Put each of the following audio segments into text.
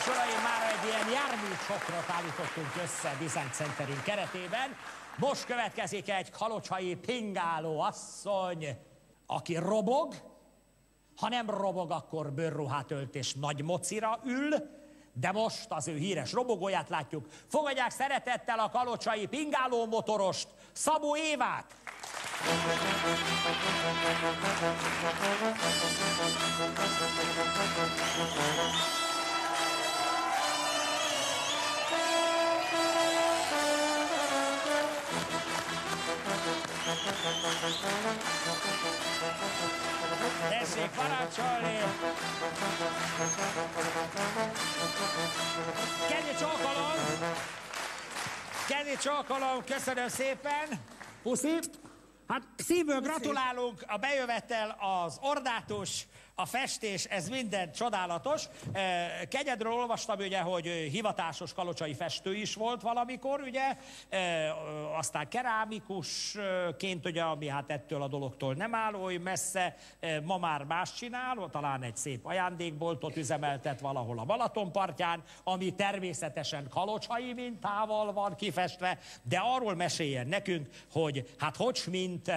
és uraim, már egy ilyen járműcsokrot állítottunk össze Design Centering keretében. Most következik egy kalocsai pingáló asszony, aki robog, ha nem robog, akkor bőrruhát ölt és nagy mocira ül, de most az ő híres robogóját látjuk. Fogadják szeretettel a kalocsai pingáló motorost, Szabó Évát! Tessék parancsolni! Kennyi csókolom! Kennyi csókolom, köszönöm szépen! Puszi! Hát szívből gratulálunk a bejövetel, az ordátus, a festés, ez minden csodálatos. Kegyedről olvastam ugye, hogy hivatásos kalocsai festő is volt valamikor, ugye, aztán kerámikusként, ugye, ami hát ettől a dologtól nem áll oly messze, ma már más csinál, talán egy szép ajándékboltot üzemeltet valahol a Balaton partján, ami természetesen kalocsai mintával van kifestve, de arról meséljen nekünk, hogy hát hogy mint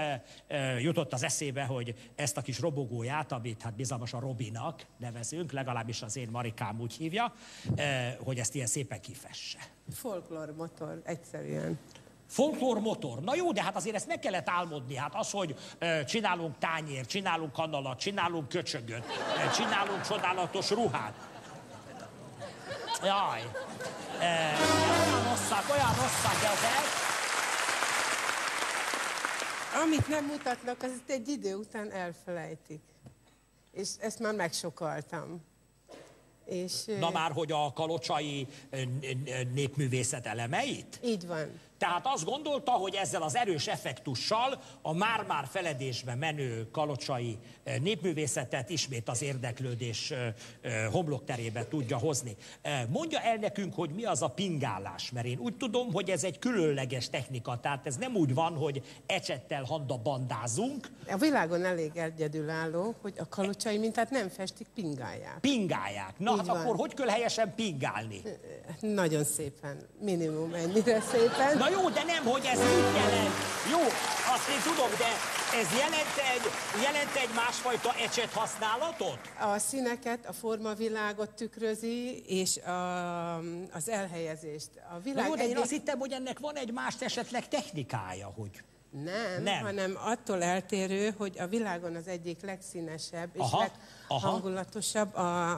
jutott az eszébe, hogy ezt a kis robogóját, amit hát bizalmas a Robinak nevezünk, legalábbis az én Marikám úgy hívja, eh, hogy ezt ilyen szépen kifesse. Folklor motor, egyszerűen. Folklór motor. Na jó, de hát azért ezt meg kellett álmodni. Hát az, hogy ö, csinálunk tányért, csinálunk kanalat, csinálunk köcsögöt, ö, csinálunk csodálatos ruhát. Jaj. E, olyan rosszak, olyan rosszak ezek. Amit nem mutatnak, azt egy idő után elfelejtik. És ezt már megsokaltam. És Na már, hogy a kalocsai népművészet elemeit? így van. Tehát azt gondolta, hogy ezzel az erős effektussal a már-már feledésbe menő kalocsai népművészetet ismét az érdeklődés homlokterébe tudja hozni. Mondja el nekünk, hogy mi az a pingálás, mert én úgy tudom, hogy ez egy különleges technika, tehát ez nem úgy van, hogy ecsettel handa bandázunk, A világon elég egyedülálló, hogy a kalocsai mintát nem festik, pingálják. pingálják. Na Így hát van. akkor hogy kell helyesen pingálni? Nagyon szépen, minimum ennyire szépen. Na jó, de nem, hogy ez mit jelent. Jó, azt én tudom, de ez jelent egy, jelent egy másfajta ecset használatot? A színeket, a formavilágot tükrözi, és a, az elhelyezést. A Na világ jó, de én egyik- azt hittem, hogy ennek van egy más esetleg technikája, hogy... Nem, Nem. nem, hanem attól eltérő, hogy a világon az egyik legszínesebb és Aha, leghangulatosabb a,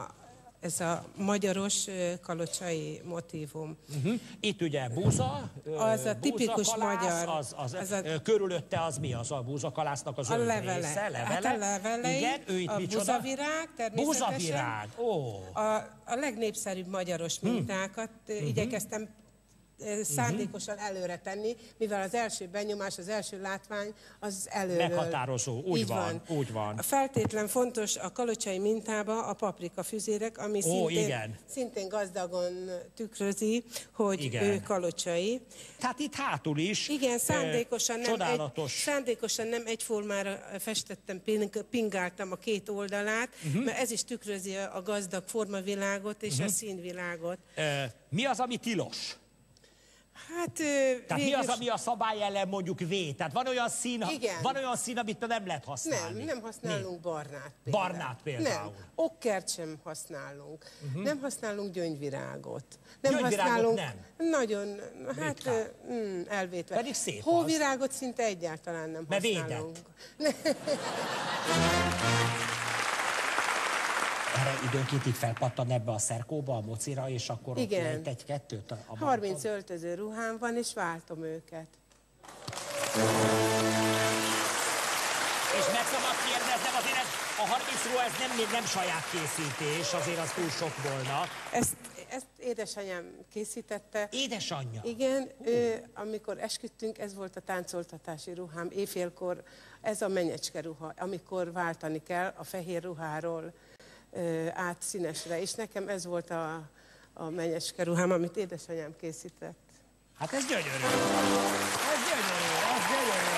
ez a magyaros kalocsai motívum. Uh-huh. Itt ugye búza, Az a tipikus búzakalász, magyar. Az, az, Az a- körülötte az mi az a búzakalásznak az A levele. része? Levele? Hát a levelei, Igen, ő itt a micsoda? buzavirág természetesen. Buzavirág, ó. A, a legnépszerűbb magyaros Hm. mintákat Mhm. uh-huh. igyekeztem ö, szándékosan előre tenni, mivel az első benyomás, az első látvány az előről. Meghatározó, úgy Így van, úgy van. A feltétlen fontos a kalocsai mintába a paprika füzérek, ami Ó, szintén, igen. szintén gazdagon tükrözi, hogy Igen. ő kalocsai. Tehát itt hátul is Igen, szándékosan nem, egy, szándékosan nem egyformára festettem, ping- pingáltam a két oldalát, Mhm. uh-huh. mert ez is tükrözi a gazdag formavilágot és Mhm. uh-huh. a színvilágot. Ö, mi az, ami tilos? Hát, Tehát mi az, ami a szabály ellen mondjuk vé? Tehát van olyan szín, Igen. van olyan szín, amit nem lehet használni. nem, nem használunk barnát például. Barnát például. Nem, okkert sem használunk. Uh-huh. Nem használunk gyöngyvirágot. Nem Gyöngyvirágot használunk, nem? Nagyon, hát mm, elvétve. Pedig szép az. Hóvirágot szinte egyáltalán nem Mert használunk. Erre időnként így felpattan ebbe a szerkóba, a mocira, és akkor Igen. ott egy-kettőt a, a 30 öltöző ruhám van, és váltom őket. És meg szabad kérdeznem, azért ez, a 30 ruha, ez nem, nem saját készítés, azért az túl sok volna. Ezt, ezt édesanyám készítette. Édesanyja. Igen, ő, amikor esküdtünk, ez volt a táncoltatási ruhám. Éjfélkor ez a menyecske ruha, amikor váltani kell a fehér ruháról át színesre. És nekem ez volt a, a menyecske ruhám, amit édesanyám készített. Hát ez gyönyörű. Ez gyönyörű, ez gyönyörű.